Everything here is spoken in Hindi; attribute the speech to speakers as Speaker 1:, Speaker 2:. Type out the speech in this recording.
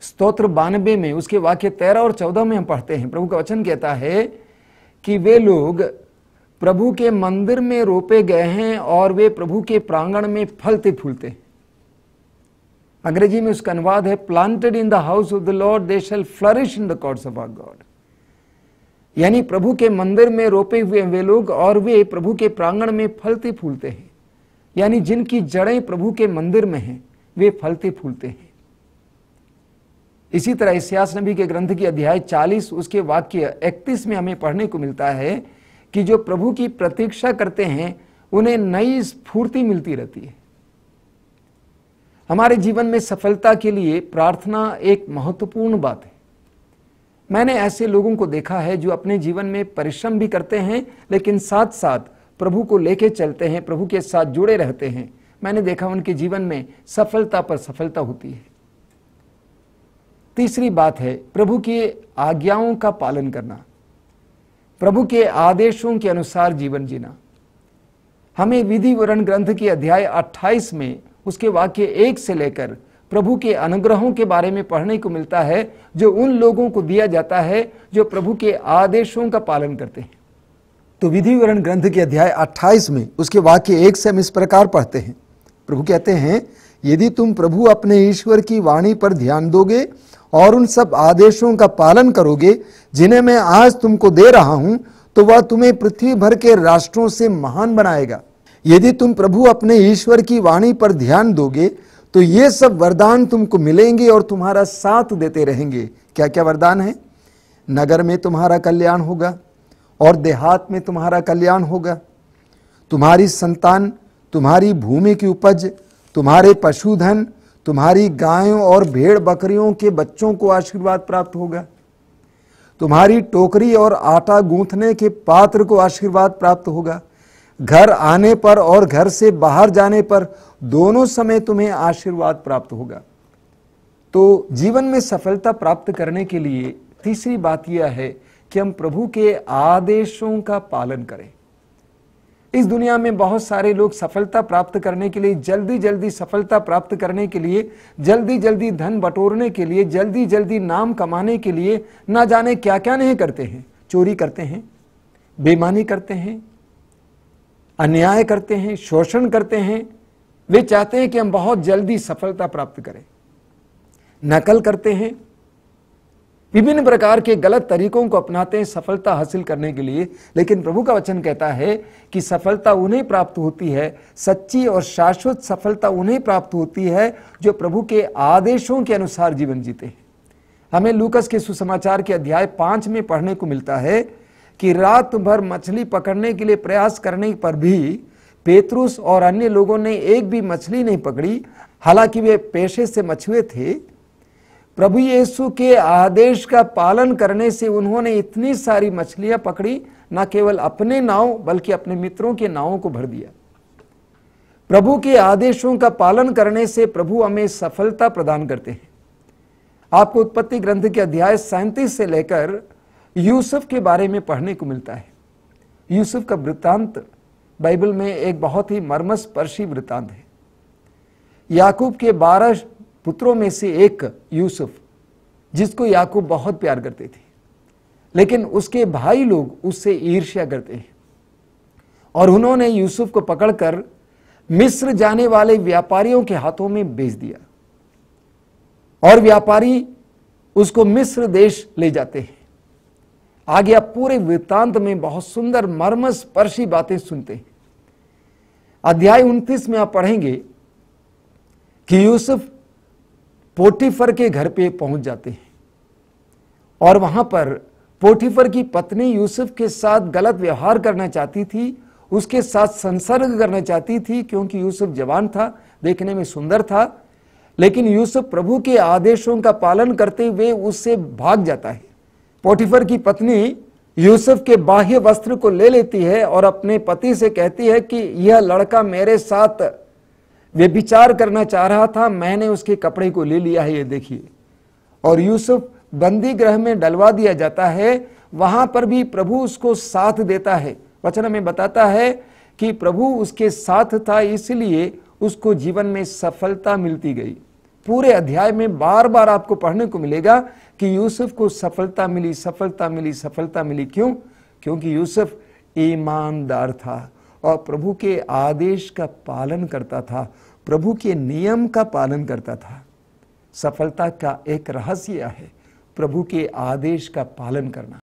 Speaker 1: स्तोत्र बानबे में, उसके वाक्य तेरह और चौदह में हम पढ़ते हैं। प्रभु का वचन कहता है कि वे लोग प्रभु के मंदिर में रोपे गए हैं और वे प्रभु के प्रांगण में फलते फूलते हैं। अंग्रेज़ी में उसका अनुवाद है planted in the house of the Lord they shall flourish in the courts of our God यानी प्रभु के मंदिर में रोपे हुए वे लोग और वे प्रभु के प्रांगण में फलते फूलते हैं। यानी जिनकी जड़ें प्रभु के मंदिर में हैं, वे फलते फूलते हैं। इसी तरह इसियास नबी के ग्रंथ की अध्याय 40 उसके वाक्य 31 में हमें पढ़ने को मिलता है कि जो प्रभु की प्रतीक्षा करते हैं, उन्हें नई स्फूर्ति मिलती रहती है। हमारे जीवन में सफलता के लिए प्रार्थना एक महत्वपूर्ण बात है। मैंने ऐसे लोगों को देखा है जो अपने जीवन में परिश्रम भी करते हैं, लेकिन साथ साथ प्रभु को लेके चलते हैं, प्रभु के साथ जुड़े रहते हैं। मैंने देखा उनके जीवन में सफलता पर सफलता होती है। तीसरी बात है प्रभु की आज्ञाओं का पालन करना। प्रभु के आदेशों के अनुसार जीवन जीना। हमें विधि वरण ग्रंथ की अध्याय 28 में उसके वाक्य एक से लेकर प्रभु के अनुग्रहों के बारे में पढ़ने को मिलता है, जो उन लोगों को दिया जाता है, जो प्रभु के आदेशों का पालन करते हैं। तो विधि वरण ग्रंथ के अध्याय 28 में उसके वाक्य एक से हम इस प्रकार पढ़ते हैं। प्रभु कहते हैं यदि तुम प्रभु अपने ईश्वर की वाणी पर ध्यान दोगे और उन सब आदेशों का पालन करोगे, जिन्हें मैं आज तुमको दे रहा हूँ तो वह तुम्हें पृथ्वी भर के राष्ट्रों से महान बनाएगा। यदि तुम प्रभु अपने ईश्वर की वाणी पर ध्यान दोगे तो ये सब वरदान तुमको मिलेंगे और तुम्हारा साथ देते रहेंगे। क्या क्या वरदान है? नगर में तुम्हारा कल्याण होगा और देहात में तुम्हारा कल्याण होगा। तुम्हारी संतान, तुम्हारी भूमि की उपज तुम्हारे पशुधन, तुम्हारी गायों और भेड़ बकरियों के बच्चों को आशीर्वाद प्राप्त होगा। तुम्हारी टोकरी और आटा गूंथने के पात्र को आशीर्वाद प्राप्त होगा। घर आने पर और घर से बाहर जाने पर दोनों समय तुम्हें आशीर्वाद प्राप्त होगा। तो जीवन में सफलता प्राप्त करने के लिए तीसरी बात यह है कि हम प्रभु के आदेशों का पालन करें। इस दुनिया में बहुत सारे लोग सफलता प्राप्त करने के लिए, जल्दी जल्दी सफलता प्राप्त करने के लिए, जल्दी जल्दी धन बटोरने के लिए, जल्दी जल्दी नाम कमाने के लिए ना जाने क्या क्या नहीं करते हैं। चोरी करते हैं बेमानी करते हैं, अन्याय करते हैं, शोषण करते हैं। वे चाहते हैं कि हम बहुत जल्दी सफलता प्राप्त करें। नकल करते हैं विभिन्न प्रकार के गलत तरीकों को अपनाते हैं सफलता हासिल करने के लिए। लेकिन प्रभु का वचन कहता है कि सफलता उन्हें प्राप्त होती है। सच्ची और शाश्वत सफलता उन्हें प्राप्त होती है, जो प्रभु के आदेशों के अनुसार जीवन जीते हैं। हमें लूकस के सुसमाचार के अध्याय पाँच में पढ़ने को मिलता है कि रात भर मछली पकड़ने के लिए प्रयास करने पर भी पेतरुस और अन्य लोगों ने एक भी मछली नहीं पकड़ी। हालाँकि वे पेशे से मछुए थे प्रभु यीशु के आदेश का पालन करने से उन्होंने इतनी सारी मछलियाँ पकड़ी, न केवल अपने नाव, बल्कि अपने मित्रों के नावों को भर दिया। प्रभु के आदेशों का पालन करने से प्रभु हमें सफलता प्रदान करते हैं। आपको उत्पत्ति ग्रंथ के अध्याय सैंतीस से लेकर यूसुफ के बारे में पढ़ने को मिलता है। यूसुफ का वृत्तांत बाइबल में एक बहुत ही मर्मस्पर्शी वृत्तांत है। याकूब के बारह पुत्रों में से एक यूसुफ, जिसको याकूब बहुत प्यार करते थे। लेकिन उसके भाई लोग उससे ईर्ष्या करते हैं। और उन्होंने यूसुफ को पकड़कर मिस्र जाने वाले व्यापारियों के हाथों में बेच दिया। और व्यापारी उसको मिस्र देश ले जाते हैं। आगे आप पूरे वृत्तांत में बहुत सुंदर मर्म स्पर्शी बातें सुनते हैं। अध्याय उनतीस में आप पढ़ेंगे कि यूसुफ पोटीफर के घर पे पहुँच जाते हैं। और वहाँ पर पोटीफर की पत्नी यूसुफ के साथ गलत व्यवहार करना चाहती थी, उसके साथ संसर्ग करना चाहती थी, क्योंकि यूसुफ जवान था, देखने में सुंदर था। लेकिन यूसुफ प्रभु के आदेशों का पालन करते हुए उससे भाग जाता है। पोटीफर की पत्नी यूसुफ के बाह्य वस्त्र को ले लेती है और अपने पति से कहती है कि यह लड़का मेरे साथ वे विचार करना चाह रहा था, मैंने उसके कपड़े को ले लिया है, ये देखिए। और यूसुफ बंदी ग्रह में डलवा दिया जाता है, वहाँ पर भी प्रभु उसको साथ देता है। वचन में बताता है कि प्रभु उसके साथ था, इसलिए उसको जीवन में सफलता मिलती गई। पूरे अध्याय में बार बार आपको पढ़ने को मिलेगा कि यूसुफ को सफलता मिली सफलता मिली सफलता मिली। क्यों? क्योंकि यूसुफ ईमानदार था। और प्रभु के आदेश का पालन करता था, प्रभु के नियम का पालन करता था। सफलता का एक रहस्य है प्रभु के आदेश का पालन करना।